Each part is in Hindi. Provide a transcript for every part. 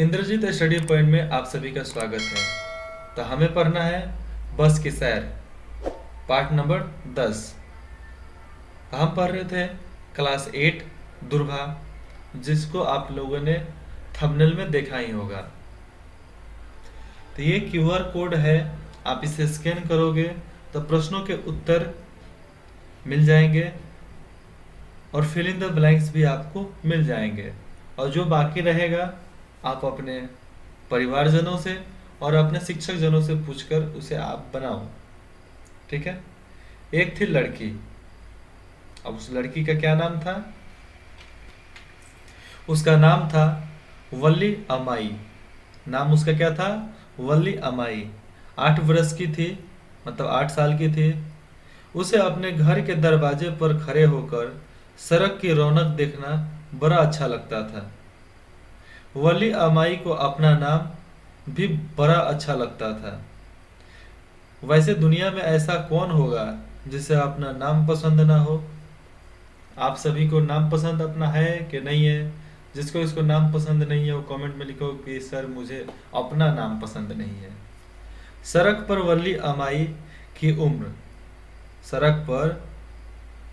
इंद्रजीत स्टडी पॉइंट में आप सभी का स्वागत है। तो हमें पढ़ना है बस की सैर पार्ट नंबर दस। हम पढ़ रहे थे क्लास एट, दुर्भा, जिसको आप लोगों ने थंबनेल में देखा ही होगा। तो ये क्यूआर कोड है, आप इसे स्कैन करोगे तो प्रश्नों के उत्तर मिल जाएँगे और फिल इन द ब्लैंक्स भी आपको मिल जाएँगे। और जो बाकी रहेगा आप अपने परिवारजनों से और अपने शिक्षक जनों से पूछकर उसे आप बनाओ। ठीक है? एक थी लड़की। अब उस लड़की का क्या नाम था? उसका नाम था वल्ली अमाई। नाम उसका क्या था? वल्ली अमाई। आठ वर्ष की थी मतलब आठ साल की थी। उसे अपने घर के दरवाजे पर खड़े होकर सड़क की रौनक देखना बड़ा अच्छा लगता था। वली अमाई को अपना नाम भी बड़ा अच्छा लगता था। वैसे दुनिया में ऐसा कौन होगा जिसे अपना नाम पसंद ना हो? आप सभी को नाम पसंद अपना है कि नहीं है? जिसको इसको नाम पसंद नहीं है, वो कमेंट में लिखो कि, सर, मुझे अपना नाम पसंद नहीं है। सड़क पर वली अमाई की उम्र। सड़क पर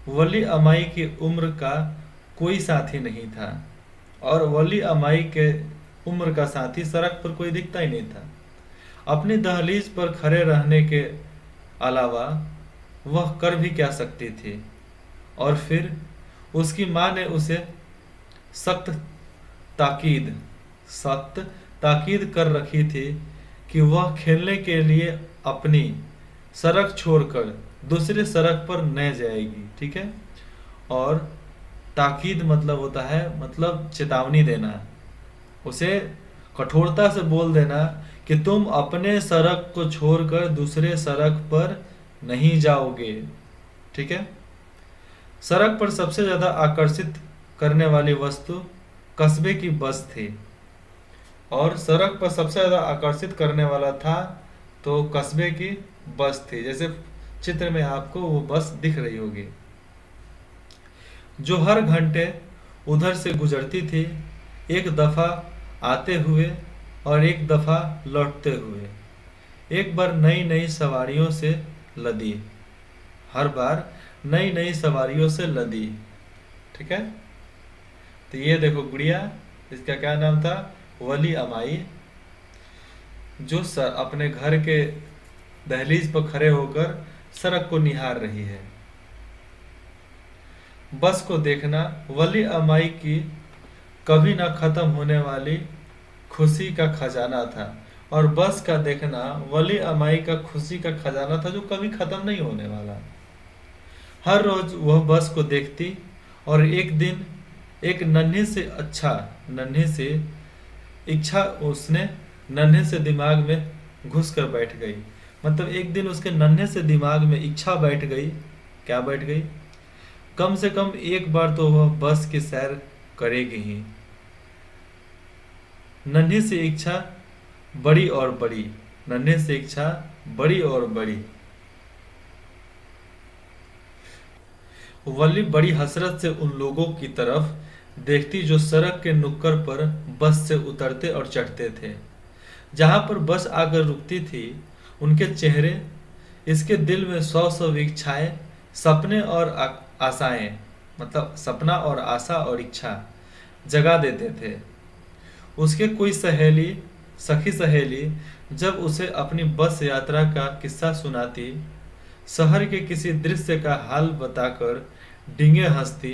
वली अमाई की उम्र का कोई साथी नहीं था। और वली अमाई के उम्र का साथी सड़क पर कोई दिखता ही नहीं था। अपनी दहलीज पर खड़े रहने के अलावा वह कर भी क्या सकती थी? और फिर उसकी माँ ने उसे सख्त ताकीद सख्त ताकीद कर रखी थी कि वह खेलने के लिए अपनी सड़क छोड़कर दूसरे सड़क पर न जाएगी, ठीक है? और ताकीद मतलब होता है मतलब चेतावनी देना। उसे कठोरता से बोल देना कि तुम अपने सड़क को छोड़कर दूसरे सड़क पर नहीं जाओगे। ठीक है? सड़क पर सबसे ज़्यादा आकर्षित करने वाली वस्तु कस्बे की बस थी। और सड़क पर सबसे ज़्यादा आकर्षित करने वाला था तो कस्बे की बस थी। जैसे चित्र में आपको वो बस दिख रही होगी। जो हर घंटे उधर से गुजरती थी, एक दफ़ा आते हुए और एक दफ़ा लौटते हुए, एक बार नई नई सवारियों से लदी। हर बार नई नई सवारियों से लदी। ठीक है? तो ये देखो गुड़िया, इसका क्या नाम था? वली अमाई, जो सर अपने घर के दहलीज पर खड़े होकर सड़क को निहार रही है। बस को देखना, वली अमाई की कभी ना खत्म होने वाली खुशी का खजाना था। और बस का देखना, वली अमाई का खुशी का खजाना था जो कभी खत्म नहीं होने वाला। हर रोज वह बस को देखती और एक दिन एक नन्हे से अच्छा नन्हे से इच्छा उसने नन्हे से दिमाग में घुस कर बैठ गई। मतलब एक दिन उसके नन्हे से दिमाग में इच्छा बैठ गई। क्या बैठ गई? कम से कम एक बार तो वह बस की सैर करेगी ही। नन्हे से इच्छा बड़ी और बड़ी। नन्हे से इच्छा बड़ी और बड़ी। वली बड़ी हसरत से उन लोगों की तरफ़ देखती जो सड़क के नुक्कड़ पर बस से उतरते और चढ़ते थे। जहाँ पर बस आकर रुकती थी, उनके चेहरे, इसके दिल में सौ सौ इच्छाएँ सपने और आशाएँ मतलब सपना और आशा और इच्छा जगा देते थे। उसके कोई सहेली, सखी सहेली जब उसे अपनी बस यात्रा का किस्सा सुनाती, शहर के किसी दृश्य का हाल बताकर डिंगे हंसती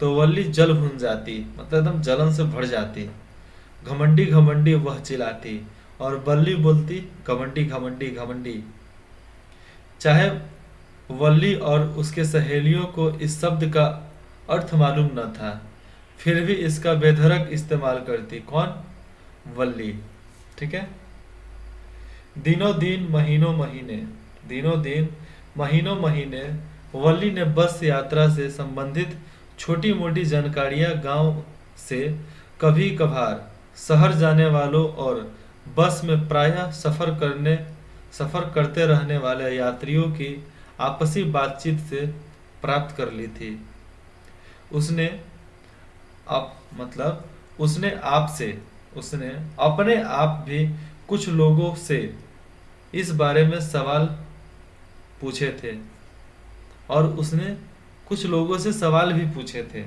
तो वल्ली जल भुन जाती मतलब एकदम जलन से भर जाती। घमंडी घमंडी वह चिल्लाती और बल्ली बोलती, घमंडी घमंडी घमंडी। चाहे वल्ली और उसके सहेलियों को इस शब्द का अर्थ मालूम न था। फिर भी इसका बेधरक इस्तेमाल करती कौन? वल्ली। ठीक है? दिनों दिन, महीनों महीने। दिनों दिन, महीनों महीने वल्ली ने बस यात्रा से संबंधित छोटी मोटी जानकारियाँ गाँव से कभी कभार शहर जाने वालों और बस में प्रायः सफ़र करने, सफ़र करते रहने वाले यात्रियों की आपसी बातचीत से प्राप्त कर ली थी। उसने आप मतलब उसने आपसे, उसने अपने आप भी कुछ लोगों से इस बारे में सवाल पूछे थे और उसने कुछ लोगों से सवाल भी पूछे थे।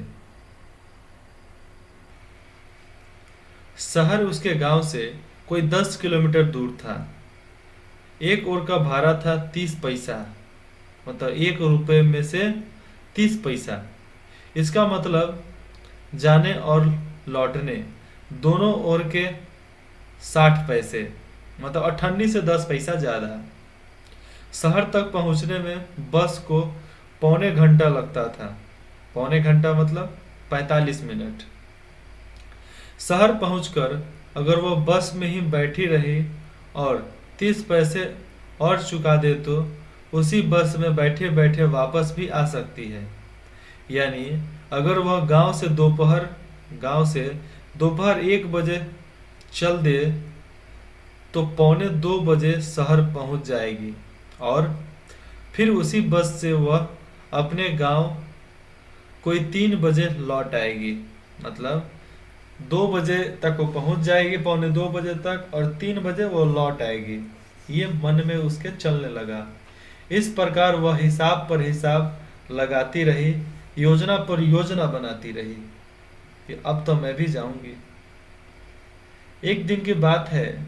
शहर उसके गाँव से कोई दस किलोमीटर दूर था। एक ओर का भाड़ा था तीस पैसा। मतलब एक रुपए में से तीस पैसा। इसका मतलब जाने और लौटने, दोनों ओर के साठ पैसे मतलब अठन्नी से दस पैसा ज़्यादा। शहर तक पहुँचने में बस को पौने घंटा लगता था। पौने घंटा मतलब पैंतालीस मिनट। शहर पहुंचकर अगर वो बस में ही बैठी रही और तीस पैसे और चुका दे तो उसी बस में बैठे बैठे वापस भी आ सकती है। यानी, अगर वह गाँव से दोपहर, गाँव से दोपहर एक बजे चल दे तो पौने दो बजे शहर पहुँच जाएगी। और फिर उसी बस से वह अपने गाँव कोई तीन बजे लौट आएगी। मतलब दो बजे तक वो पहुँच जाएगी, पौने दो बजे तक, और तीन बजे वो लौट आएगी। ये मन में उसके चलने लगा। इस प्रकार वह हिसाब पर हिसाब लगाती रही, योजना पर योजना बनाती रही कि अब तो मैं भी जाऊँगी। एक दिन की बात है,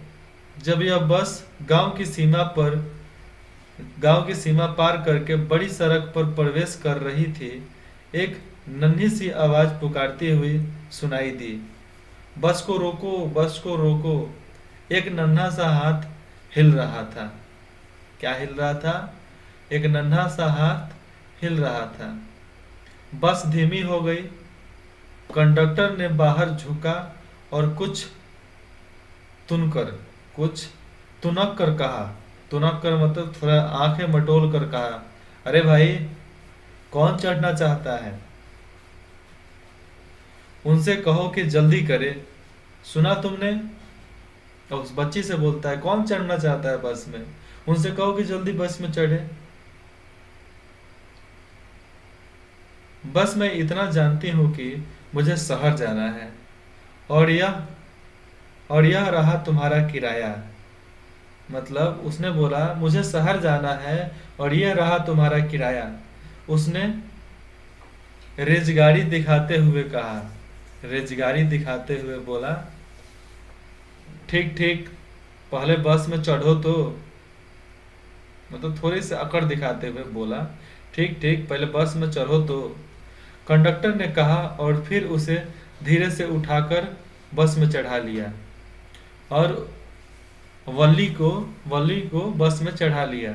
जब यह बस गाँव की सीमा पर, गाँव की सीमा पार करके बड़ी सड़क पर प्रवेश कर रही थी, एक नन्ही सी आवाज़ पुकारती हुई सुनाई दी, बस को रोको, बस को रोको। एक नन्हा सा हाथ हिल रहा था। क्या हिल रहा था? एक नन्हा सा हाथ हिल रहा था। बस धीमी हो गई। कंडक्टर ने बाहर झुका और कुछ तुनकर, कुछ तुनक कर कहा। तुनक कर मतलब थोड़ा आँखें मटोल कर कहा, अरे भाई, कौन चढ़ना चाहता है? उनसे कहो कि जल्दी करे। सुना तुमने? उस बच्ची से बोलता है, कौन चढ़ना चाहता है बस में? उनसे कहो कि जल्दी बस में चढ़े। बस मैं इतना जानती हूँ कि मुझे शहर जाना है। और यह और यह रहा तुम्हारा किराया। मतलब उसने बोला, मुझे शहर जाना है और यह रहा तुम्हारा किराया। उसने रेजगाड़ी दिखाते हुए कहा। रेजगाड़ी दिखाते हुए बोला, ठीक ठीक, पहले बस में चढ़ो तो। मतलब थोड़ी सी अकड़ दिखाते हुए बोला, ठीक ठीक, पहले बस में चढ़ो तो। कंडक्टर ने कहा और फिर उसे धीरे से उठाकर बस में चढ़ा लिया। और वल्ली को वल्ली को बस में चढ़ा लिया,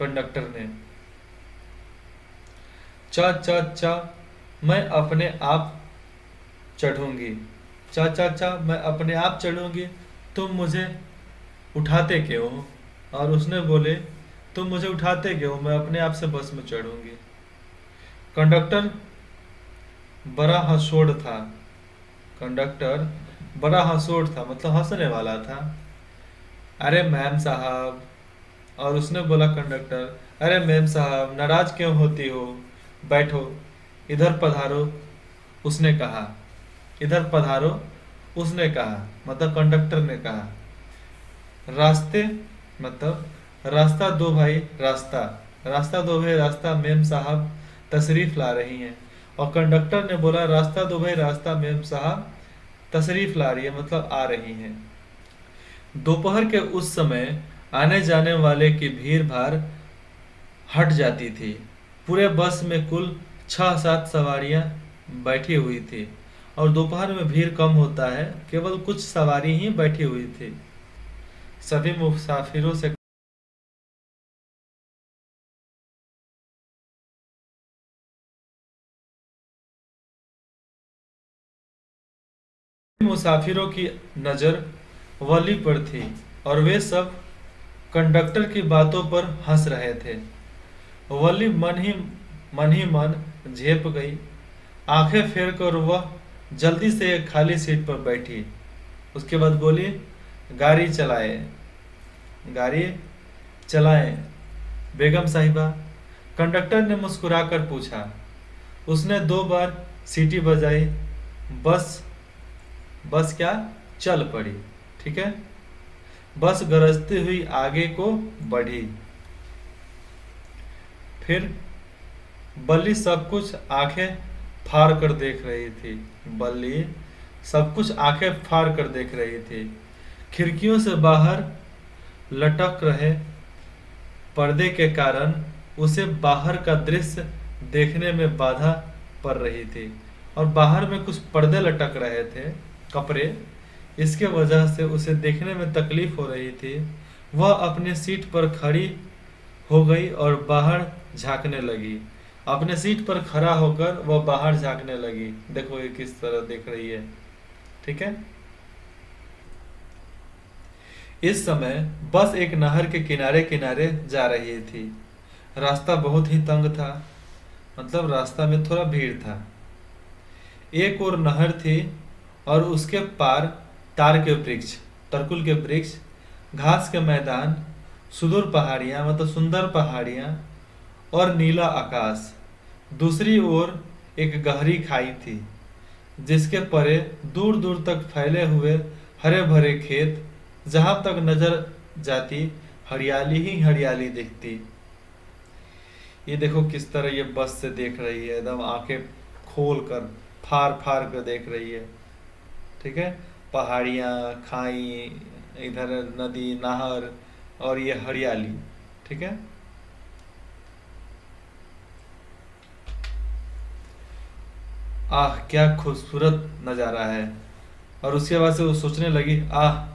कंडक्टर ने। चा चा चा, मैं अपने आप चढ़ूँगी। चा चा चा, मैं अपने आप चढ़ूँगी, तुम मुझे उठाते क्यों? और उसने बोले, तुम मुझे उठाते क्यों? मैं अपने आप से बस में चढ़ूँगी। कंडक्टर बड़ा हंसोड़ था। कंडक्टर बड़ा हंसोड़ था मतलब हंसने वाला था। अरे मैम साहब, और उसने बोला कंडक्टर, अरे मैम साहब, नाराज़ क्यों होती हो? बैठो, इधर पधारो, उसने कहा। इधर पधारो, उसने कहा मतलब कंडक्टर ने कहा। रास्ते मतलब रास्ता दो भाई, रास्ता। रास्ता दो भाई, रास्ता मेम साहब, तशरीफ़ ला रही हैं। और कंडक्टर ने बोला, रास्ता दो भाई, रास्ता मेम साहब तशरीफ़ ला रही है मतलब आ रही हैं। दोपहर के उस समय आने जाने वाले की भीड़ भाड़ हट जाती थी। पूरे बस में कुल छह सात सवारियाँ बैठी हुई थी और दोपहर में भीड़ कम होता है, केवल कुछ सवारी ही बैठी हुई थी। सभी मुसाफिरों से मुसाफिरों की नज़र वली पर थी और वे सब कंडक्टर की बातों पर हंस रहे थे। वली मन ही मन ही मन झेप गई। आँखें फेर कर वह जल्दी से एक खाली सीट पर बैठी। उसके बाद बोली, गाड़ी चलाए गाड़ी चलाए। बेगम साहिबा, कंडक्टर ने मुस्कुराकर पूछा। उसने दो बार सीटी बजाई, बस बस क्या? चल पड़ी, ठीक है? बस गरजती हुई आगे को बढ़ी। फिर बल्ली सब कुछ आँखें फाड़ कर देख रही थी। बल्ली सब कुछ आँखें फाड़ कर देख रही थी। खिड़कियों से बाहर लटक रहे पर्दे के कारण उसे बाहर का दृश्य देखने में बाधा पड़ रही थी। और बाहर में कुछ पर्दे लटक रहे थे। कपड़े। इसके वजह से उसे देखने में तकलीफ़ हो रही थी। वह अपने सीट पर खड़ी हो गई और बाहर झांकने लगी। अपने सीट पर खड़ा होकर वह बाहर झांकने लगी। देखो ये किस तरह देख रही है। ठीक है? इस समय बस एक नहर के किनारे किनारे जा रही थी। रास्ता बहुत ही तंग था। मतलब रास्ता में थोड़ा भीड़ था। एक और नहर थी और उसके पार तार के वृक्ष, तरकुल के वृक्ष, घास के मैदान, सुदूर पहाड़ियाँ मतलब सुंदर पहाड़ियाँ और नीला आकाश। दूसरी ओर एक गहरी खाई थी, जिसके परे दूर दूर तक फैले हुए हरे भरे खेत, जहाँ तक नज़र जाती, हरियाली ही हरियाली दिखती। ये देखो किस तरह ये बस से देख रही है, एकदम आँखें खोल कर फार फार कर देख रही है। ठीक है? पहाड़ियाँ, खाई, इधर नदी, नहर और ये हरियाली, ठीक है? आह, क्या खूबसूरत नज़ारा है। और उसके बाद से वो सोचने लगी, आह,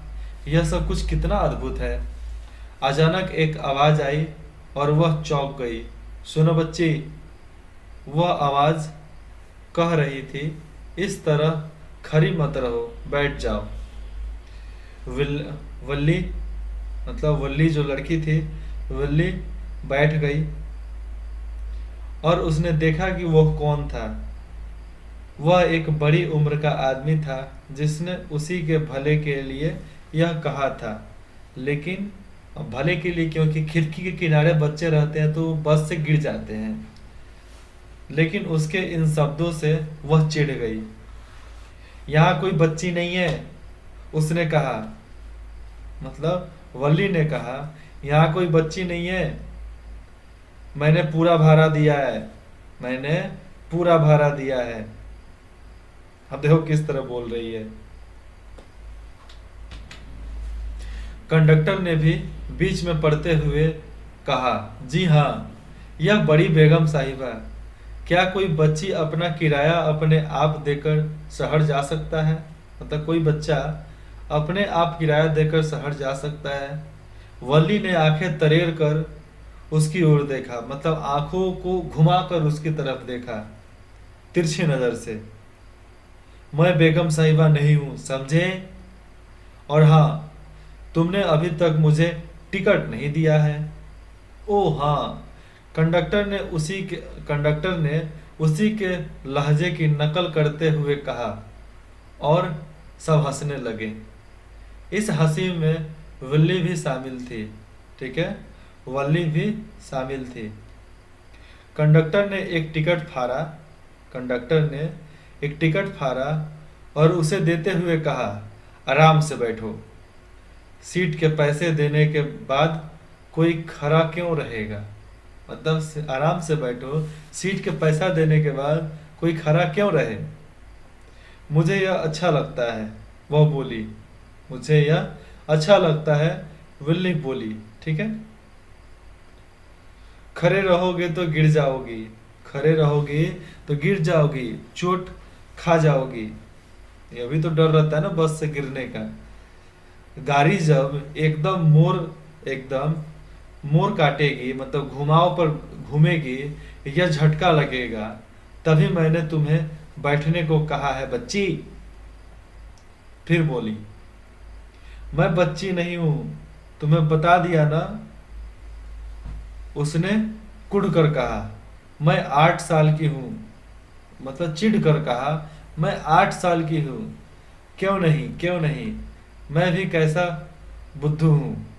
यह सब कुछ कितना अद्भुत है। अचानक एक आवाज़ आई और वह चौंक गई। सुनो बच्ची, वह आवाज़ कह रही थी, इस तरह खरी मत रहो, बैठ जाओ। विल, वल्ली मतलब वल्ली जो लड़की थी, वल्ली बैठ गई और उसने देखा कि वह कौन था। वह एक बड़ी उम्र का आदमी था, जिसने उसी के भले के लिए यह कहा था। लेकिन भले के लिए क्योंकि खिड़की के किनारे बच्चे रहते हैं तो बस से गिर जाते हैं। लेकिन उसके इन शब्दों से वह चिढ़ गई। यहाँ कोई बच्ची नहीं है, उसने कहा। मतलब वल्ली ने कहा, यहाँ कोई बच्ची नहीं है। मैंने पूरा भाड़ा दिया है। मैंने पूरा भाड़ा दिया है। अब देखो किस तरह बोल रही है। कंडक्टर ने भी बीच में पढ़ते हुए कहा, जी हाँ यह बड़ी बेगम साहिबा क्या कोई बच्ची अपना किराया अपने आप देकर शहर जा सकता है? मतलब कोई बच्चा अपने आप किराया देकर शहर जा सकता है? वली ने आँखें तरेर कर उसकी ओर देखा मतलब आँखों को घुमाकर उसकी तरफ़ देखा, तिरछी नज़र से। मैं बेगम साहिबा नहीं हूँ, समझे? और हाँ तुमने अभी तक मुझे टिकट नहीं दिया है। ओ हाँ कंडक्टर ने उसी के, कंडक्टर ने उसी के लहजे की नकल करते हुए कहा, और सब हंसने लगे। इस हँसी में वल्ली भी शामिल थी, ठीक है? वल्ली भी शामिल थी। कंडक्टर ने एक टिकट फाड़ा, कंडक्टर ने एक टिकट फाड़ा और उसे देते हुए कहा, आराम से बैठो। सीट के पैसे देने के बाद कोई खड़ा क्यों रहेगा? मतलब आराम से बैठो, सीट के पैसा देने के बाद कोई खड़ा क्यों रहे? मुझे यह अच्छा लगता है, वह बोली। मुझे यह अच्छा लगता है, विल्ली बोली, ठीक है? खड़े रहोगे तो गिर जाओगी खड़े रहोगे तो गिर जाओगी, चोट खा जाओगी। ये भी तो डर रहता है ना बस से गिरने का। गाड़ी जब एकदम मोर, एकदम मोर काटेगी मतलब घुमाव पर घूमेगी या झटका लगेगा। तभी मैंने तुम्हें बैठने को कहा है, बच्ची। फिर बोली, मैं बच्ची नहीं हूँ, तुम्हें बता दिया ना? उसने कुड़ कर कहा, मैं आठ साल की हूँ। मतलब चिढ़ कर कहा, मैं आठ साल की हूँ। क्यों नहीं क्यों नहीं? मैं भी कैसा बुद्धू हूँ।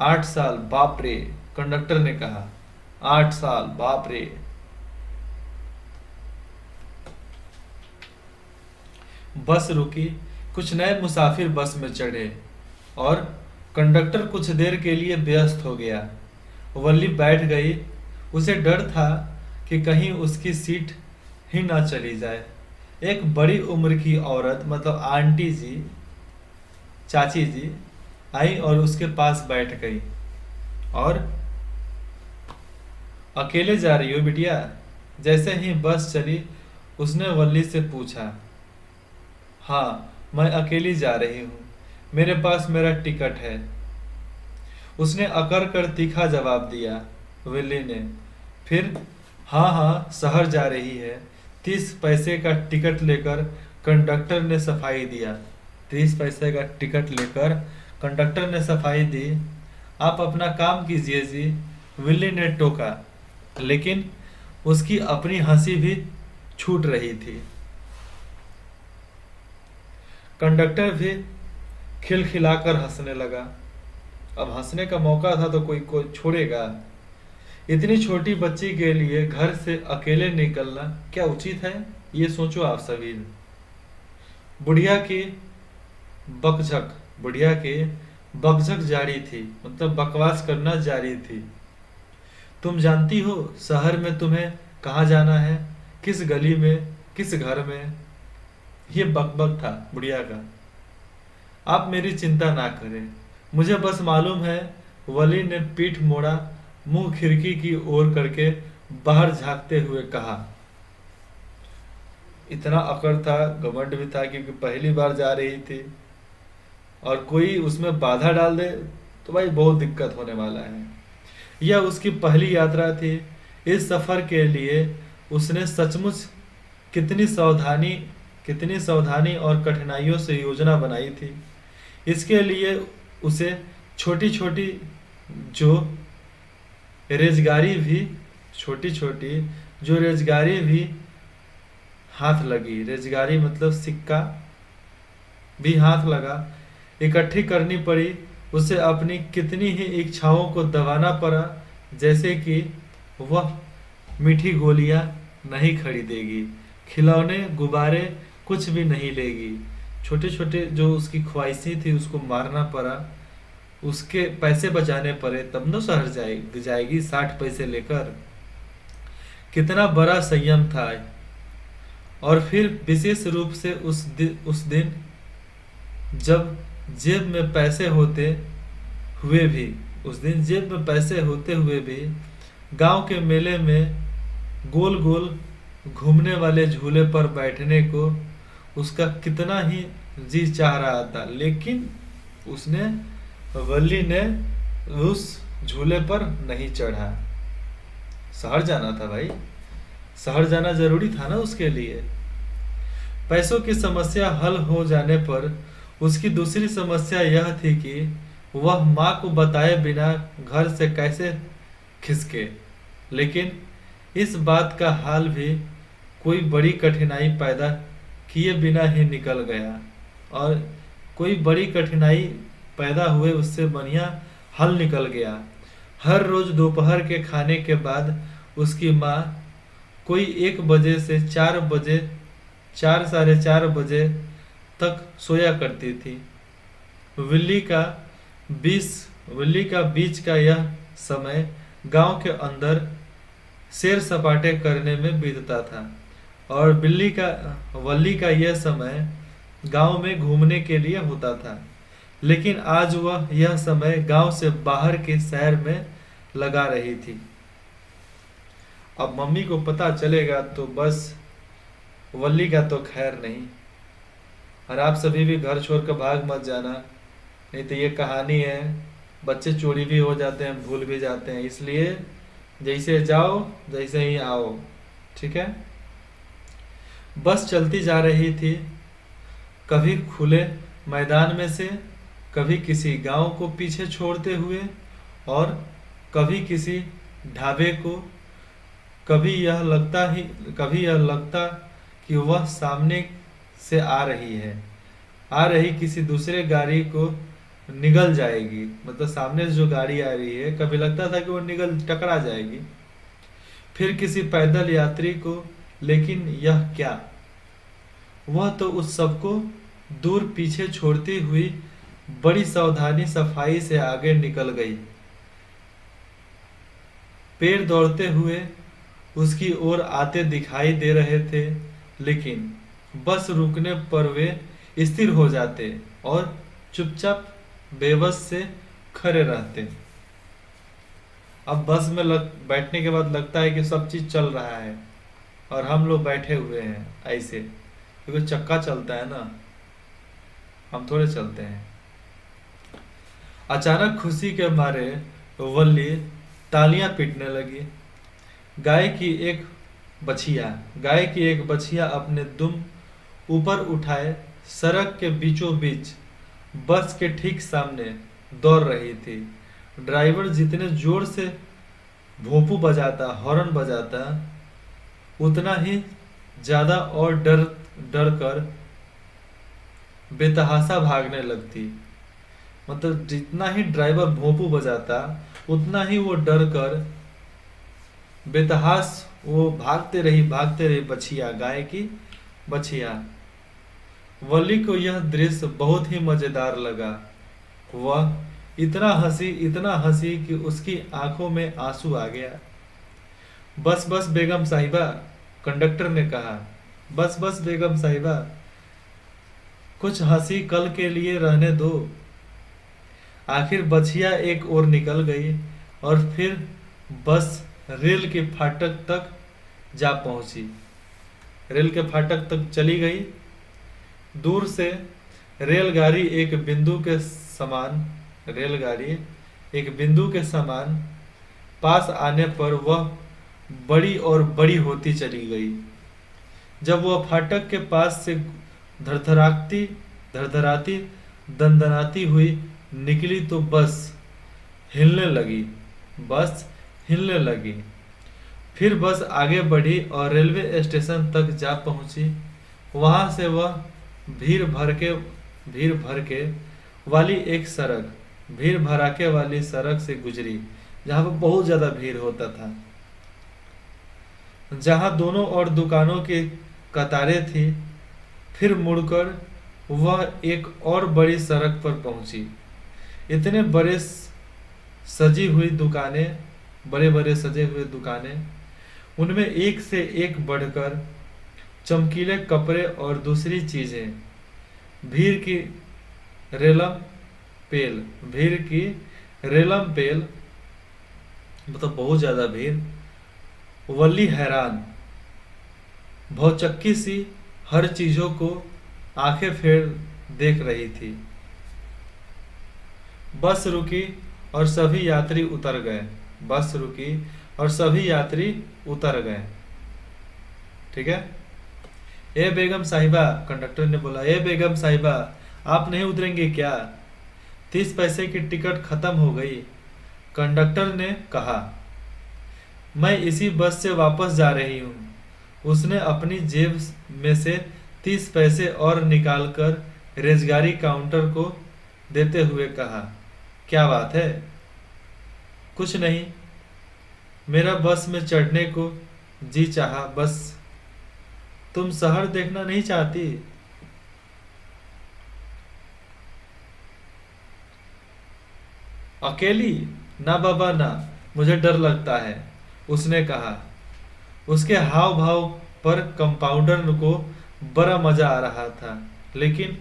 आठ साल, बाप रे, कंडक्टर ने कहा। आठ साल, बाप रे। बस रुकी, कुछ नए मुसाफिर बस में चढ़े और कंडक्टर कुछ देर के लिए व्यस्त हो गया। वल्ली बैठ गई। उसे डर था कि कहीं उसकी सीट ही ना चली जाए। एक बड़ी उम्र की औरत मतलब आंटी जी, चाची जी आई और उसके पास बैठ गई। और अकेले जा रही हो बिटिया? जैसे ही बस चली, उसने वल्ली से पूछा हाँ मैं अकेली जा रही हूँ। मेरे पास मेरा टिकट है। उसने अकर कर तीखा जवाब दिया, विल्ली ने। फिर हाँ हाँ शहर जा रही है। तीस पैसे का टिकट लेकर कंडक्टर ने सफ़ाई दिया। तीस पैसे का टिकट लेकर कंडक्टर ने सफ़ाई दी। आप अपना काम कीजिए जी। विल्ली ने टोका, लेकिन उसकी अपनी हँसी भी छूट रही थी। कंडक्टर भी खिलखिलाकर हंसने लगा। अब हंसने का मौका था तो कोई कोई छोड़ेगा। इतनी छोटी बच्ची के लिए घर से अकेले निकलना क्या उचित है? ये सोचो आप सभी। बुढ़िया की बकझक। बुढ़िया के बकझक जारी थी मतलब बकवास करना जारी थी। तुम जानती हो शहर में तुम्हें कहाँ जाना है, किस गली में, किस घर में? ये बकबक था बुढ़िया का। आप मेरी चिंता ना करें। मुझे बस मालूम है, वली ने पीठ मोड़ा, मुँह खिड़की की ओर करके बाहर झांकते हुए कहा, इतना अकड़ था, घमंड भी था क्योंकि पहली बार जा रही थी। और कोई उसमें बाधा डाल दे तो भाई बहुत दिक्कत होने वाला है। यह उसकी पहली यात्रा थी। इस सफ़र के लिए उसने सचमुच कितनी सावधानी कितनी सावधानी और कठिनाइयों से योजना बनाई थी। इसके लिए उसे छोटी छोटी जो रेजगारी भी छोटी छोटी जो रेजगारी भी हाथ लगी। रेजगारी मतलब सिक्का भी हाथ लगा। इकट्ठी करनी पड़ी, उसे अपनी कितनी ही इच्छाओं को दबाना पड़ा, जैसे कि वह मीठी गोलियाँ नहीं खरीदेगी, खिलौने, गुब्बारे कुछ भी नहीं लेगी। छोटे छोटे जो उसकी ख्वाहिशें थी, उसको मारना पड़ा, उसके पैसे बचाने पड़े, तब न शहर जाएगी जाएगी साठ पैसे लेकर। कितना बड़ा संयम था। और फिर विशेष रूप से उस दिन उस दिन जब जेब में पैसे होते हुए भी, उस दिन जेब में पैसे होते हुए भी, गाँव के मेले में गोल गोल घूमने वाले झूले पर बैठने को उसका कितना ही जी चाह रहा था, लेकिन उसने, वल्ली ने उस झूले पर नहीं चढ़ा। शहर जाना था भाई। शहर जाना ज़रूरी था ना उसके लिए। पैसों की समस्या हल हो जाने पर उसकी दूसरी समस्या यह थी कि वह माँ को बताए बिना घर से कैसे खिसके। लेकिन इस बात का हाल भी कोई बड़ी कठिनाई पैदा किए बिना ही निकल गया और कोई बड़ी कठिनाई पैदा हुए उससे बढ़िया हल निकल गया। हर रोज दोपहर के खाने के बाद उसकी माँ कोई एक बजे से चार बजे, चार साढ़े चार बजे तक सोया करती थी। विल्ली का बीस, विल्ली का बीच का यह समय गाँव के अंदर शेर सपाटे करने में बीतता था और बिल्ली का, वल्ली का यह समय गाँव में घूमने के लिए होता था। लेकिन आज वह यह समय गाँव से बाहर के शहर में लगा रही थी। अब मम्मी को पता चलेगा तो बस वल्ली का तो खैर नहीं। और आप सभी भी घर छोड़कर भाग मत जाना। नहीं तो ये कहानी है, बच्चे चोरी भी हो जाते हैं, भूल भी जाते हैं। इसलिए जैसे जाओ, जैसे ही आओ। ठीक है? बस चलती जा रही थी। कभी खुले मैदान में से, कभी किसी गाँव को पीछे छोड़ते हुए, और कभी किसी ढाबे को। कभी यह लगता ही, कभी यह लगता कि वह सामने से आ रही है। आ रही किसी दूसरे गाड़ी को निगल जाएगी। मतलब सामने से जो गाड़ी आ रही है, कभी लगता था कि वो निगल टकरा जाएगी। फिर किसी पैदल यात्री को, लेकिन यह क्या? वह तो उस सबको दूर पीछे छोड़ती हुई बड़ी सावधानी सफ़ाई से आगे निकल गई। पेड़ दौड़ते हुए उसकी ओर आते दिखाई दे रहे थे, लेकिन बस रुकने पर वे स्थिर हो जाते और चुपचाप बेबस से खड़े रहते। अब बस में लग, बैठने के बाद लगता है कि सब चीज़ चल रहा है और हम लोग बैठे हुए हैं ऐसे। क्योंकि चक्का चलता है ना। हम थोड़े चलते हैं। अचानक खुशी के मारे वल्ली तालियाँ पीटने लगी। गाय की एक बछिया, गाय की एक बछिया अपने दुम ऊपर उठाए, सड़क के बीचों बीच बस के ठीक सामने दौड़ रही थी। ड्राइवर जितने ज़ोर से भोंपू बजाता, हॉर्न बजाता, उतना ही ज़्यादा और डर डर कर बेतहासा भागने लगती। मतलब जितना ही ड्राइवर भोंपू बजाता, उतना ही वो डर कर बेतहास वो भागते रही भागते रही बछिया, गाय की बछिया। वली को यह दृश्य बहुत ही मज़ेदार लगा। वह इतना हँसी इतना हँसी कि उसकी आँखों में आँसू आ गया। बस बस, बेगम साहिबा, कंडक्टर ने कहा। बस बस, बेगम साहिबा, कुछ हँसी कल के लिए रहने दो। आखिर बछिया एक ओर निकल गई और फिर बस रेल के फाटक तक जा पहुँची। रेल के फाटक तक चली गई दूर से रेलगाड़ी एक बिंदु के समान, रेलगाड़ी एक बिंदु के समान पास आने पर वह बड़ी और बड़ी होती चली गई। जब वह फाटक के पास से धरधराती धरधराती दंदनाती हुई निकली तो बस हिलने लगी, बस हिलने लगी। फिर बस आगे बढ़ी और रेलवे स्टेशन तक जा पहुँची। वहाँ से वह भीड़ भर के भीड़ भर के वाली एक सड़क भीड़ भराके वाली सड़क से गुजरी, जहाँ पर बहुत ज़्यादा भीड़ होता था। जहाँ दोनों ओर दुकानों की कतारें थी, फिर मुड़कर वह एक और बड़ी सड़क पर पहुँची। इतने बड़े सजी हुई दुकानें बड़े बड़े सजे हुए दुकानें, उनमें एक से एक बढ़कर चमकीले कपड़े और दूसरी चीज़ें। भीड़ की रेलम पेल भीड़ की रेलम पेल मतलब बहुत ज़्यादा भीड़ वली हैरान भौचक्की सी हर चीज़ों को आँखें फेर देख रही थी। बस रुकी और सभी यात्री उतर गए। बस रुकी और सभी यात्री उतर गए। ठीक है? ए बेगम साहिबा, कंडक्टर ने बोला, ए बेगम साहिबा, आप नहीं उतरेंगे क्या? तीस पैसे की टिकट खत्म हो गई। कंडक्टर ने कहा, मैं इसी बस से वापस जा रही हूँ। उसने अपनी जेब में से तीस पैसे और निकालकर रेजगारी काउंटर को देते हुए कहा, क्या बात है? कुछ नहीं। मेरा बस में चढ़ने को जी चाहा, बस। तुम शहर देखना नहीं चाहती। अकेली? ना बाबा, ना। मुझे डर लगता है, उसने कहा। उसके हाव भाव पर कंपाउंडर को बड़ा मज़ा आ रहा था, लेकिन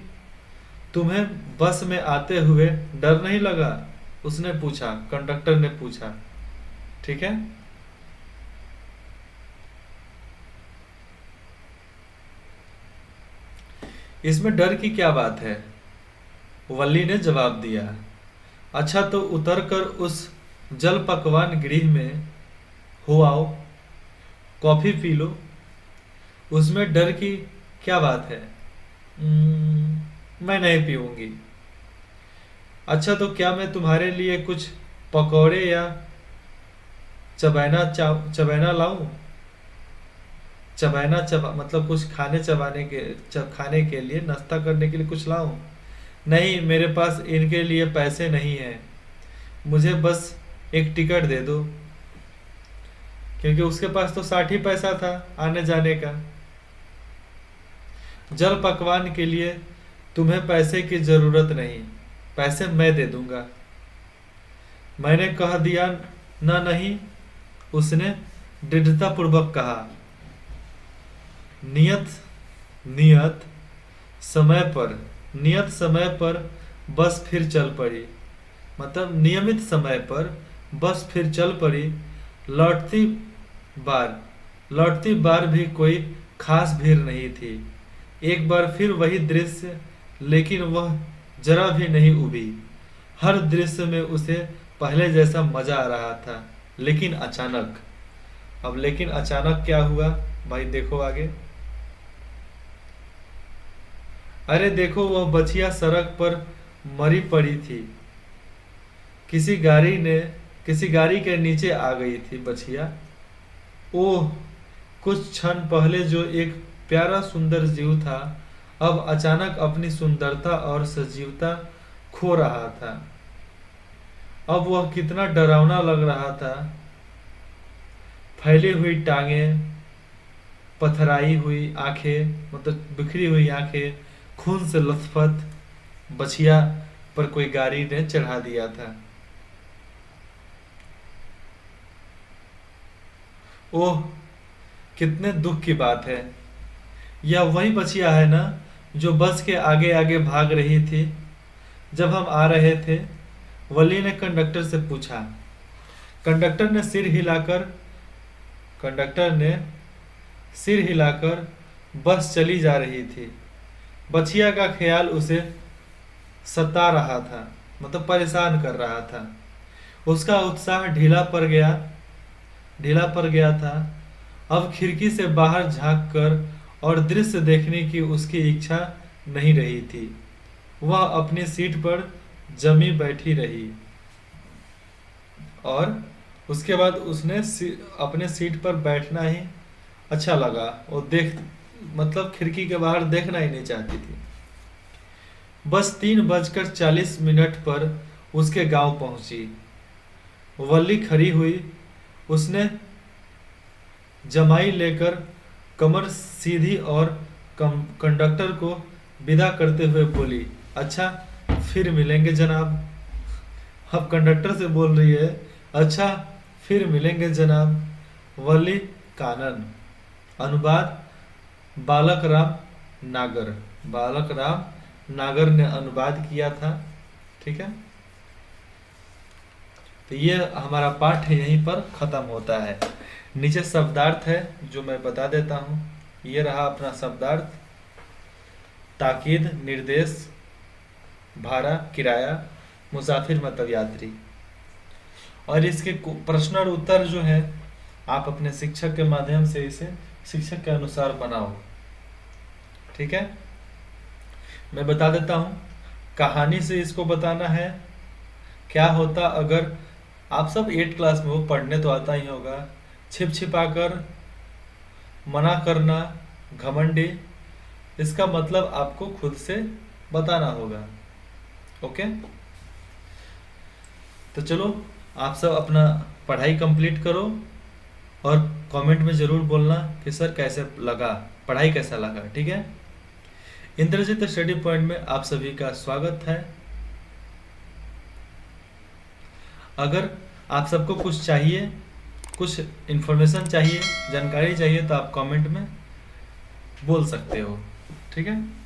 तुम्हें बस में आते हुए डर नहीं लगा? उसने पूछा कंडक्टर ने पूछा। ठीक है? इसमें डर की क्या बात है? वल्ली ने जवाब दिया अच्छा तो उतरकर उस जल पकवान गृह में हो आओ कॉफ़ी पी लो। उसमें डर की क्या बात है? मैं नहीं पीऊँगी। अच्छा तो क्या मैं तुम्हारे लिए कुछ पकौड़े या चबैना चबैना लाऊं? चबैना चबा मतलब कुछ खाने चबाने के, चब, खाने के लिए, नाश्ता करने के लिए कुछ लाऊं? नहीं, मेरे पास इनके लिए पैसे नहीं हैं। मुझे बस एक टिकट दे दो। क्योंकि उसके पास तो साठ ही पैसा था आने जाने का। जल पकवान के लिए तुम्हें पैसे की ज़रूरत नहीं। पैसे मैं दे दूँगा। मैंने कह दिया, न नहीं, उसने दृढ़तापूर्वक कहा। नियत नियत, समय पर। नियत समय पर बस फिर चल पड़ी। मतलब नियमित समय पर बस फिर चल पड़ी। लौटती बार लौटती बार भी कोई खास भीड़ नहीं थी। एक बार फिर वही दृश्य, लेकिन वह जरा भी नहीं उभी। हर दृश्य में उसे पहले जैसा मज़ा आ रहा था, लेकिन अचानक। अब लेकिन अचानक क्या हुआ, भाई देखो आगे। अरे देखो, वह बछिया सड़क पर मरी पड़ी थी। किसी गाड़ी ने, किसी गाड़ी के नीचे आ गई थी बछिया। ओह, कुछ क्षण पहले जो एक प्यारा सुंदर जीव था, अब अचानक अपनी सुंदरता और सजीवता खो रहा था। अब वह कितना डरावना लग रहा था। फैली हुई टांगे, पथराई हुई आँखें मतलब बिखरी हुई आँखें खून से लथपथ बछिया पर कोई गाड़ी ने चढ़ा दिया था। ओह, कितने दुख की बात है। यह वही बछिया है ना, जो बस के आगे आगे भाग रही थी। जब हम आ रहे थे, वली ने कंडक्टर से पूछा। कंडक्टर ने सिर हिलाकर, कंडक्टर ने सिर हिलाकर बस चली जा रही थी। बछिया का ख्याल उसे सता रहा था मतलब परेशान कर रहा था। उसका उत्साह ढीला पड़ गया ढीला पड़ गया था। अब खिड़की से बाहर झाँक कर और दृश्य देखने की उसकी इच्छा नहीं रही थी। वह अपनी सीट पर जमी बैठी रही और उसके बाद उसने सी, अपने सीट पर बैठना ही अच्छा लगा और देख मतलब खिड़की के बाहर देखना ही नहीं चाहती थी। बस तीन बजकर चालीस मिनट पर उसके गाँव पहुँची। वल्ली खड़ी हुई, उसने जमाई लेकर कमर सीधी और कम, कंडक्टर को विदा करते हुए बोली अच्छा फिर मिलेंगे जनाब। अब कंडक्टर से बोल रही है अच्छा फिर मिलेंगे जनाब। वली कानन, अनुवाद बालक राम नागर। बालक राम नागर ने अनुवाद किया था, ठीक है? तो ये हमारा पाठ यहीं पर खत्म होता है। नीचे शब्दार्थ है, जो मैं बता देता हूँ। ये रहा अपना शब्दार्थ। ताकीद, निर्देश, भाड़ा, किराया, मुसाफिर मतलब यात्री। और इसके प्रश्न और उत्तर जो है, आप अपने शिक्षक के माध्यम से इसे शिक्षक के अनुसार बनाओ। ठीक है? मैं बता देता हूँ, कहानी से इसको बताना है। क्या होता अगर आप सब एट क्लास में हो, पढ़ने तो आता ही होगा। छिप छिपा कर मना करना, घमंडी, इसका मतलब आपको खुद से बताना होगा। ओके? तो चलो, आप सब अपना पढ़ाई कंप्लीट करो। और कमेंट में ज़रूर बोलना कि सर कैसे लगा, पढ़ाई कैसा लगा, ठीक है? इंद्रजीत स्टडी पॉइंट में आप सभी का स्वागत है। अगर आप सबको कुछ चाहिए, कुछ इन्फॉर्मेशन चाहिए, जानकारी चाहिए तो आप कमेंट में बोल सकते हो, ठीक है?